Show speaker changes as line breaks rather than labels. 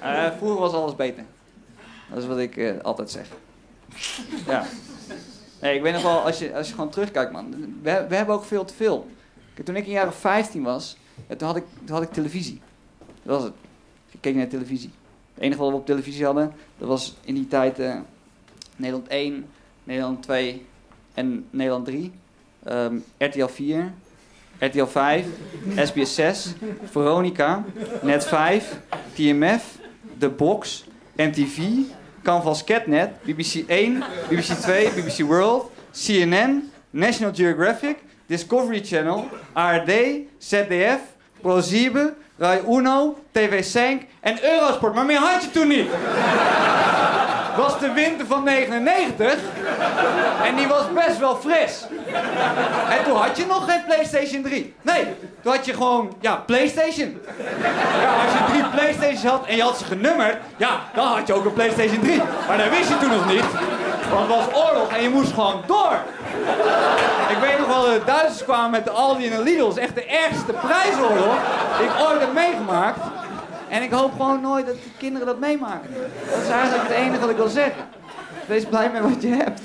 Eh, vroeger was alles beter. Dat is wat ik eh, altijd zeg. Ja. Nee, ik weet nog wel, als je, als je gewoon terugkijkt, man. We, we hebben ook veel te veel. Kijk, toen ik in jaren 15 was, ja, toen, had ik, toen had ik televisie. Dat was het. Ik keek naar televisie. Het enige wat we op televisie hadden, dat was in die tijd eh, Nederland 1, Nederland 2 en Nederland 3. Ehm, RTL 4, RTL 5, SBS 6, Veronica, Net 5, TMF, The Box, MTV, Canvas Catnet, BBC 1, BBC 2, BBC World, CNN, National Geographic, Discovery Channel, ARD, ZDF, ProSieben, Rai Uno, TV 5 en Eurosport. Maar meer had je toen niet. De winter van 99 en die was best wel fris. En toen had je nog geen PlayStation 3. Nee, toen had je gewoon, ja, PlayStation. Ja, als je drie PlayStations had en je had ze genummerd, ja, dan had je ook een PlayStation 3. Maar dat wist je toen nog niet. Want het was oorlog en je moest gewoon door. Ik weet nog wel, de Duitsers kwamen met de Aldi en de Lidl. Is echt de ergste prijsoorlog die ik ooit heb meegemaakt. En ik hoop gewoon nooit dat de kinderen dat meemaken. Dat is eigenlijk het enige wat ik wil zeggen. Wees blij met wat je hebt.